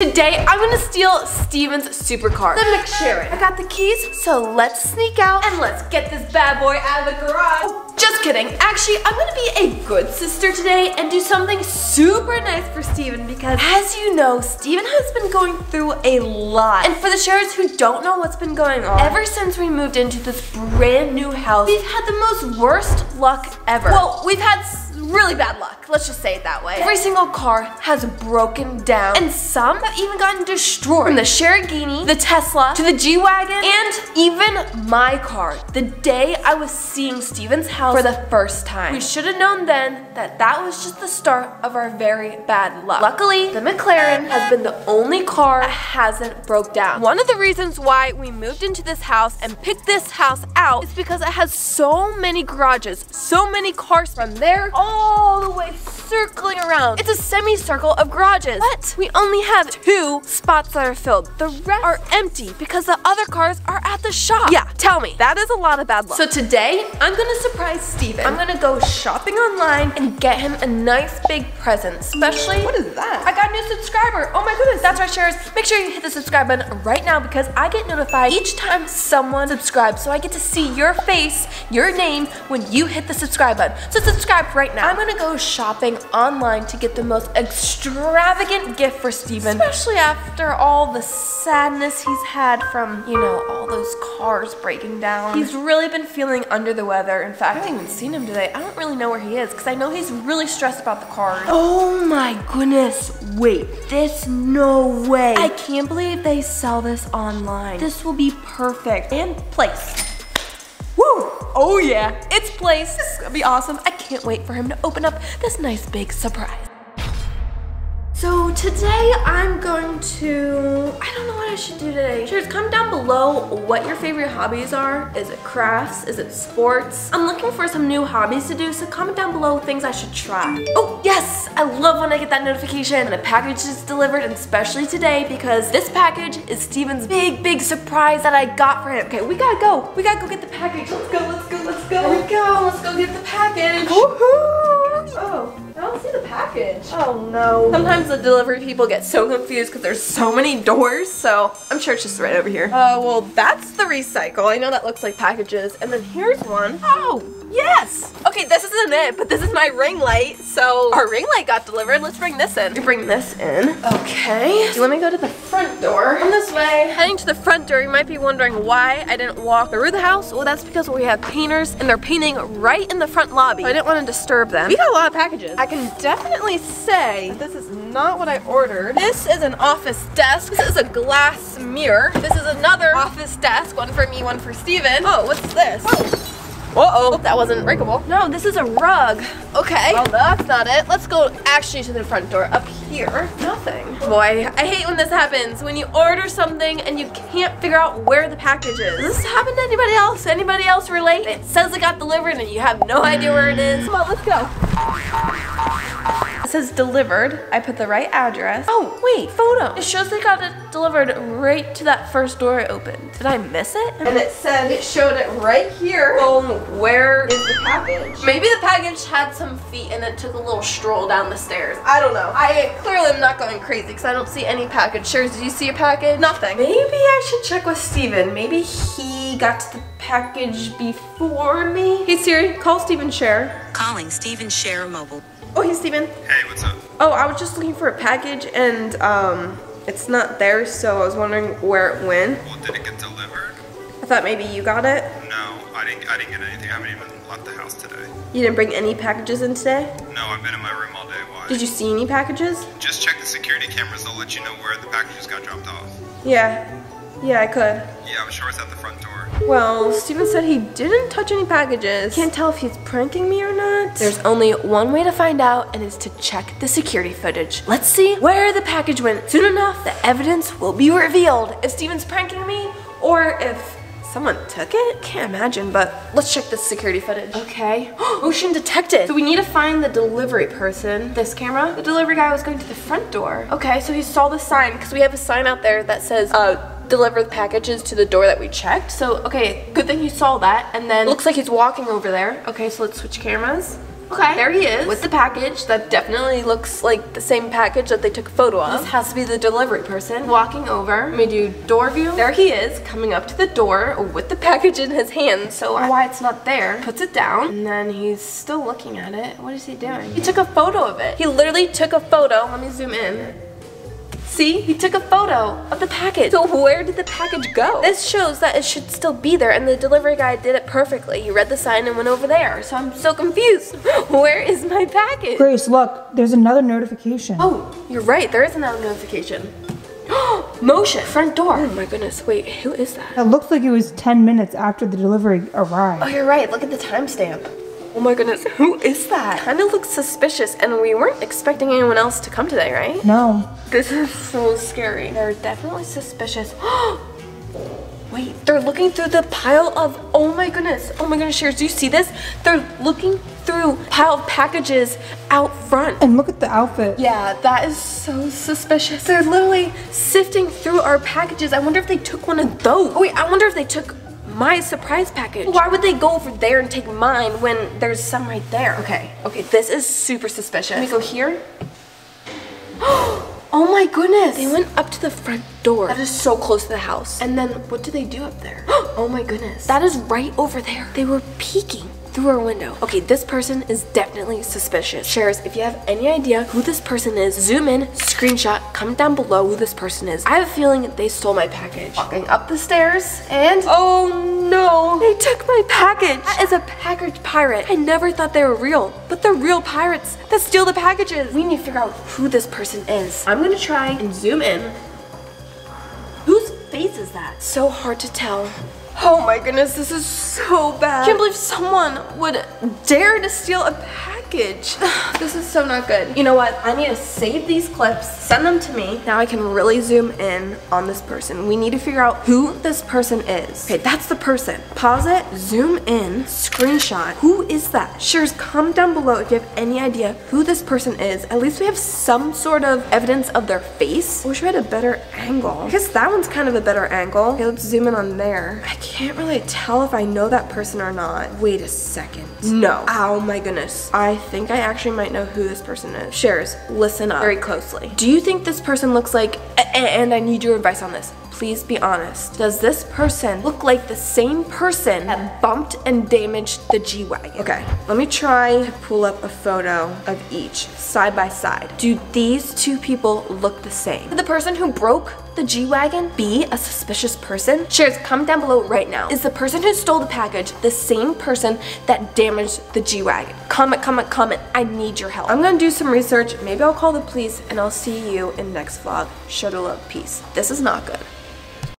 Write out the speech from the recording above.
Today, I'm gonna steal Stephen's supercar, the McSharon. I got the keys, so let's sneak out and let's get this bad boy out of the garage. Oh, just kidding. Actually, I'm gonna be a good sister today and do something super nice for Stephen because as you know, Stephen has been going through a lot. And for the sharers who don't know what's been going on, ever since we moved into this brand new house, we've had the most worst luck ever. Well, we've had really bad luck. Let's just say it that way. Every single car has broken down, and some have even gotten destroyed. From the Cherokee, the Tesla, to the G-Wagon, and even my car. The day I was seeing Stephen's house for the first time. We should have known then that that was just the start of our very bad luck. Luckily, the McLaren has been the only car that hasn't broke down. One of the reasons why we moved into this house and picked this house out is because it has so many garages, so many cars from there all the way circling around. It's a semicircle of garages. But we only have two spots that are filled. The rest are empty because the other cars are at the shop. Yeah, tell me, that is a lot of bad luck. So today, I'm gonna surprise Stephen. I'm gonna go shopping online and get him a nice big present, especially- What is that? I got a new subscriber. Oh my goodness, that's right, sharers. Make sure you hit the subscribe button right now because I get notified each time someone subscribes. So I get to see your face, your name, when you hit the subscribe button. So subscribe right now. I'm gonna go shopping online to get the most extravagant gift for Stephen, especially after all the sadness he's had from, you know, all those cars breaking down. He's really been feeling under the weather. In fact, I haven't even seen him today. I don't really know where he is because I know he's really stressed about the cars. Oh my goodness. Wait, this no way. I can't believe they sell this online. This will be perfect and placed. Oh yeah, it's placed. This is gonna be awesome. I can't wait for him to open up this nice big surprise. So today I'm going to, I don't know what I should do today. Sharers, comment down below what your favorite hobbies are. Is it crafts? Is it sports? I'm looking for some new hobbies to do, so comment down below things I should try. Oh yes, I love when I get that notification and a package is delivered, and especially today because this package is Stephen's big, big surprise that I got for him. Okay, we gotta go. We gotta go get the package. Let's go, let's go, let's go. Here we go, let's go get the package. Woohoo! Oh. I don't see the package. Oh no. Sometimes the delivery people get so confused because there's so many doors, so I'm sure it's just right over here. Uh, well, that's the recycle. I know that looks like packages. And then here's one. Oh, yes. Okay, this isn't it, but this is my ring light. So our ring light got delivered. Let's bring this in. We bring this in. Okay. So let me go to the front door. This way. Heading to the front door, you might be wondering why I didn't walk through the house. Well, that's because we have painters and they're painting right in the front lobby. So I didn't want to disturb them. We got a lot of packages. I can definitely say this is not what I ordered. This is an office desk. This is a glass mirror. This is another office desk, one for me, one for Stephen. Oh, what's this? Oh. Uh-oh, that wasn't breakable. No, this is a rug. Okay, well that's not it. Let's go actually to the front door. Up here, nothing. Boy, I hate when this happens. When you order something and you can't figure out where the package is. Does this happen to anybody else? Anybody else relate? It says it got delivered and you have no idea where it is. Come on, let's go. It says delivered. I put the right address. Oh, wait, photo. It shows they got it delivered right to that first door I opened. Did I miss it? And it said it showed it right here. Well, where is the package? Maybe the package had some feet and it took a little stroll down the stairs. I don't know. I clearly am not going crazy because I don't see any package. Sharers, did you see a package? Nothing. Maybe I should check with Stephen. Maybe he got to the package before me. Hey Siri, call Stephen Share. Calling Stephen Share Mobile. Oh, hey Stephen. Hey, what's up? Oh, I was just looking for a package and um, it's not there, so I was wondering where it went. Well, did it get delivered? I thought maybe you got it. No, I didn't. I didn't get anything. I haven't even left the house today. You didn't bring any packages in today? No, I've been in my room all day. Why? Did you see any packages? Just check the security cameras. They'll let you know where the packages got dropped off. Yeah. Yeah, I could. Yeah, I'm sure it's at the front door. Well, Stephen said he didn't touch any packages. Can't tell if he's pranking me or not. There's only one way to find out, and it's to check the security footage. Let's see where the package went. Soon enough, the evidence will be revealed if Stephen's pranking me or if Someone took it? Can't imagine, but let's check the security footage. Okay. Motion detected. So we need to find the delivery person. This camera. The delivery guy was going to the front door. Okay, so he saw the sign because we have a sign out there that says, uh, deliver the packages to the door that we checked. So, okay, good thing you saw that. And then looks like he's walking over there. Okay, so let's switch cameras. Okay, there he is with the package that definitely looks like the same package that they took a photo of. This has to be the delivery person walking over. Let me do door view. There he is coming up to the door with the package in his hand. So why it's not there? Puts it down and then he's still looking at it. What is he doing? He took a photo of it. He literally took a photo. Let me zoom in. See, he took a photo of the package. So where did the package go? This shows that it should still be there and the delivery guy did it perfectly. He read the sign and went over there. So I'm so confused. Where is my package? Grace, look, there's another notification. Oh, you're right. There is another notification. Motion. Front door. Oh my goodness. Wait, who is that? It looks like it was 10 minutes after the delivery arrived. Oh, you're right. Look at the timestamp. Oh my goodness, who is that? Kind of looks suspicious, and we weren't expecting anyone else to come today, right? No. This is so scary. They're definitely suspicious. Wait, they're looking through the pile of, oh my goodness, oh my goodness, Shares, do you see this? They're looking through pile of packages out front. And look at the outfit. Yeah, that is so suspicious. They're literally sifting through our packages. I wonder if they took one of those. Oh wait, I wonder if they took my surprise package. Why would they go over there and take mine when there's some right there? Okay, okay, this is super suspicious. Let me go here. Oh my goodness. They went up to the front door. That is so close to the house. And then what do they do up there? oh my goodness. That is right over there. They were peeking through our window. Okay, this person is definitely suspicious. Shares, if you have any idea who this person is, zoom in, screenshot, comment down below who this person is. I have a feeling they stole my package. Walking up the stairs and oh no, they took my package. That is a package pirate. I never thought they were real, but they're real pirates that steal the packages. We need to figure out who this person is. I'm gonna try and zoom in. Whose face is that? So hard to tell. Oh my goodness, this is so bad. I can't believe someone would dare to steal a package. this is so not good. You know what? I need to save these clips, send them to me. Now I can really zoom in on this person. We need to figure out who this person is. Okay, that's the person. Pause it, zoom in, screenshot. Who is that? Shares, comment down below if you have any idea who this person is. At least we have some sort of evidence of their face. I wish we had a better angle. I guess that one's kind of a better angle. Okay, let's zoom in on there. I can't really tell if I know that person or not. Wait a second. No. Oh my goodness. I think I actually might know who this person is. Shares, listen up very closely. Do you think this person looks like, and I need your advice on this. Please be honest. Does this person look like the same person that bumped and damaged the G-Wagon? Okay, let me try to pull up a photo of each side by side. Do these two people look the same? The person who broke the G-Wagon be a suspicious person? Shares, comment down below right now. Is the person who stole the package the same person that damaged the G-Wagon? Comment, comment, comment. I need your help. I'm gonna do some research. Maybe I'll call the police and I'll see you in next vlog. Show to love. Peace. This is not good.